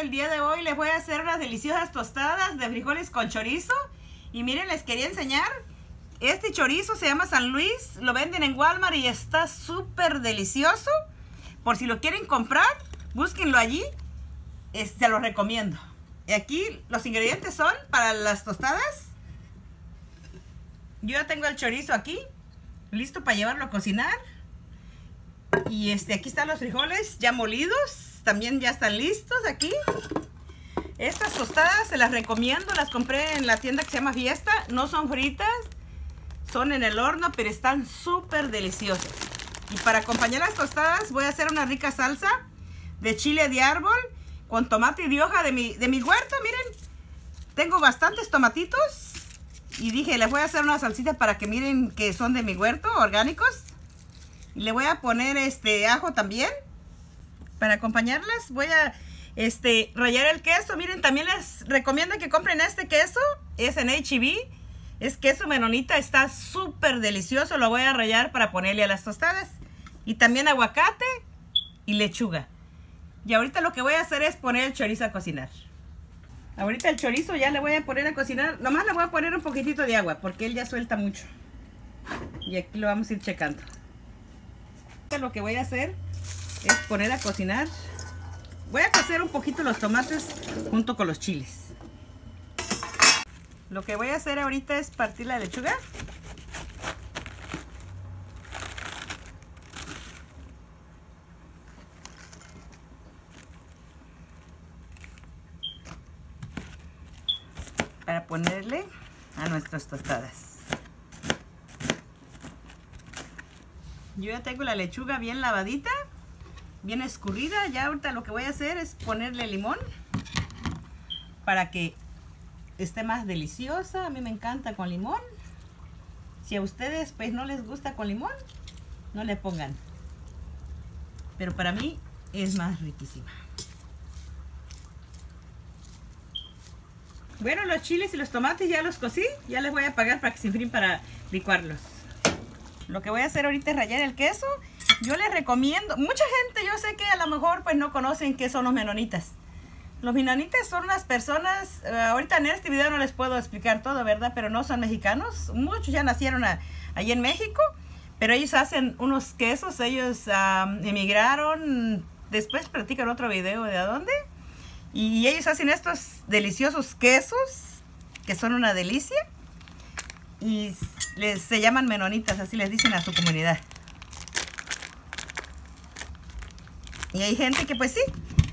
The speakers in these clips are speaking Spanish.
el día de hoy les voy a hacer unas deliciosas tostadas de frijoles con chorizo. Y miren, les quería enseñar. Este chorizo se llama San Luis. Lo venden en Walmart y está súper delicioso. Por si lo quieren comprar, búsquenlo allí. Se lo recomiendo. Y aquí los ingredientes son para las tostadas. Yo ya tengo el chorizo aquí. Listo para llevarlo a cocinar. Y este, aquí están los frijoles ya molidos también ya están listos aquí. Estas tostadas se las recomiendo, las compré en la tienda que se llama Fiesta. No son fritas, son en el horno, pero están súper deliciosas. Y para acompañar las tostadas voy a hacer una rica salsa de chile de árbol con tomate de hoja de mi, de mi huerto. Miren, tengo bastantes tomatitos y dije, les voy a hacer una salsita para que miren que son de mi huerto, orgánicos. Le voy a poner este ajo también para acompañarlas voy a este, rallar el queso. Miren, también les recomiendo que compren este queso. Es en H-E-B. Es queso menonita. Está súper delicioso. Lo voy a rallar para ponerle a las tostadas. Y también aguacate y lechuga. Y ahorita lo que voy a hacer es poner el chorizo a cocinar. Ahorita el chorizo ya le voy a poner a cocinar. Nomás le voy a poner un poquitito de agua porque él ya suelta mucho. Y aquí lo vamos a ir checando. Lo que voy a hacer es poner a cocinar. Voy a cocer un poquito los tomates junto con los chiles. Lo que voy a hacer ahorita es partir la lechuga. Para ponerle a nuestras tostadas. Yo ya tengo la lechuga bien lavadita bien escurrida. Ya ahorita lo que voy a hacer es ponerle limón para que esté más deliciosa. A mí me encanta con limón. Si a ustedes pues no les gusta con limón, no le pongan. Pero para mí es más riquísima. Bueno, los chiles y los tomates ya los cocí. Ya les voy a apagar para que se enfríen para licuarlos. Lo que voy a hacer ahorita es rallar el queso yo les recomiendo, mucha gente yo sé que a lo mejor pues no conocen qué son los menonitas. Los menonitas son unas personas, eh, ahorita en este video no les puedo explicar todo, ¿verdad? Pero no son mexicanos, muchos ya nacieron ahí en México, pero ellos hacen unos quesos, ellos emigraron, después platican otro video de a dónde, y ellos hacen estos deliciosos quesos, que son una delicia, y les, se llaman menonitas, así les dicen a su comunidad. Y hay gente que pues sí,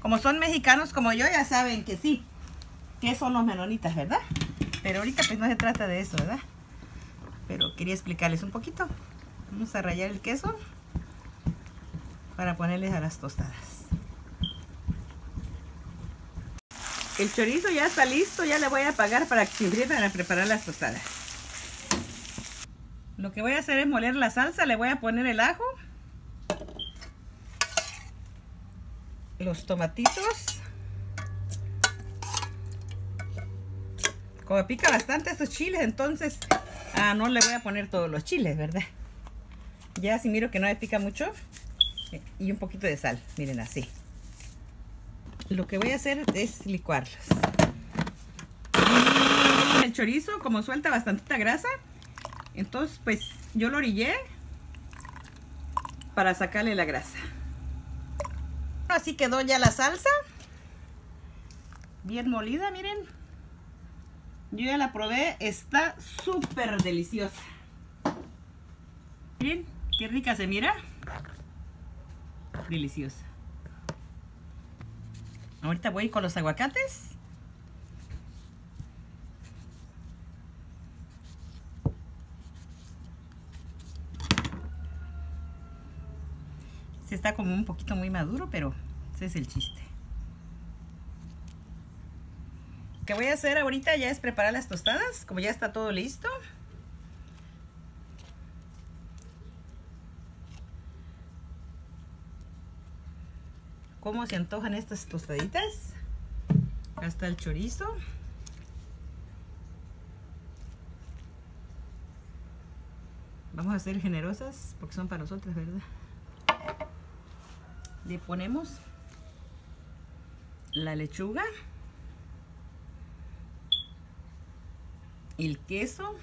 como son mexicanos como yo, ya saben que sí, que son los menonitas, ¿verdad? Pero ahorita pues no se trata de eso, ¿verdad? Pero quería explicarles un poquito. Vamos a rayar el queso para ponerles a las tostadas. El chorizo ya está listo, ya le voy a apagar para que se para preparar las tostadas. Lo que voy a hacer es moler la salsa, le voy a poner el ajo los tomatitos. Como pica bastante estos chiles, entonces ah, no le voy a poner todos los chiles, ¿verdad? Ya si miro que no me pica mucho. Y un poquito de sal, miren así. Lo que voy a hacer es licuarlos. El chorizo, como suelta bastante grasa, entonces pues yo lo orillé para sacarle la grasa. Así quedó ya la salsa. Bien molida, miren. Yo ya la probé. Está súper deliciosa. Miren, qué rica se mira. Deliciosa. Ahorita voy con los aguacates. Está como un poquito muy maduro, pero ese es el chiste. Lo que voy a hacer ahorita ya es preparar las tostadas, como ya está todo listo. ¿Cómo se antojan estas tostaditas? Acá está el chorizo. Vamos a ser generosas porque son para nosotras, ¿verdad? Le ponemos la lechuga, el queso,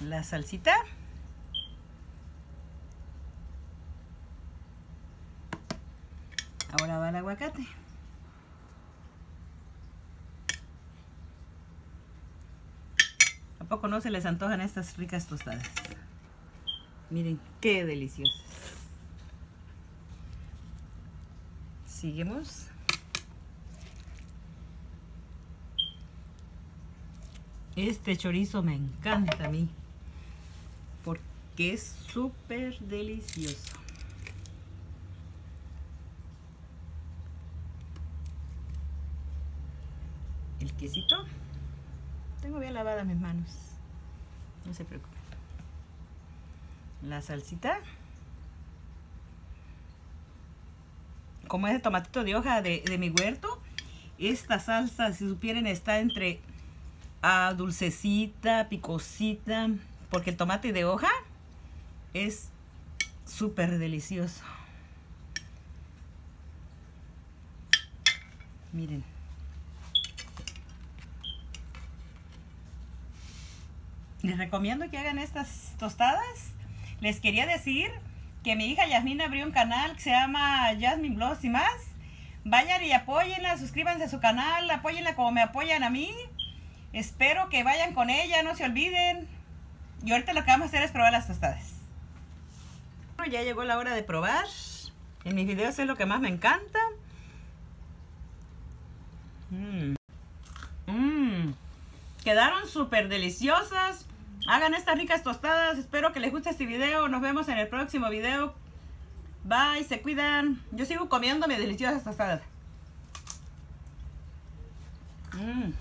la salsita, ahora va el aguacate. Poco no se les antojan estas ricas tostadas? Miren qué deliciosas. Seguimos. Este chorizo me encanta a mí. Porque es súper delicioso. El quesito. Tengo bien lavadas mis manos. No se preocupen. La salsita. Como es el tomatito de hoja de, de mi huerto, esta salsa, si supieran, está entre dulcecita, picosita, porque el tomate de hoja es súper delicioso. Miren. Les recomiendo que hagan estas tostadas. Les quería decir que mi hija Yasmin abrió un canal que se llama Jasmine Bloss y más. Vayan y apóyenla, suscríbanse a su canal, apóyenla como me apoyan a mí. Espero que vayan con ella, no se olviden. Y ahorita lo que vamos a hacer es probar las tostadas. Ya llegó la hora de probar. En mis videos es lo que más me encanta. Mmm. Quedaron súper deliciosas. Hagan estas ricas tostadas. Espero que les guste este video. Nos vemos en el próximo video. Bye, se cuidan. Yo sigo comiendo mis deliciosas tostadas. Mmm.